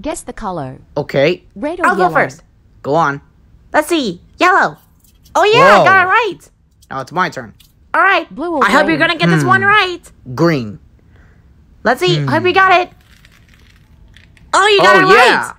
Guess the color. Okay, Red or I'll yellow? go first. go on. Let's see. Yellow. Oh yeah, Whoa. I got it right. Now it's my turn. All right. Blue or I hope you're gonna get this one hmm. right. Green. Let's see. I Hope you got it. Oh, you got oh it yeah. right.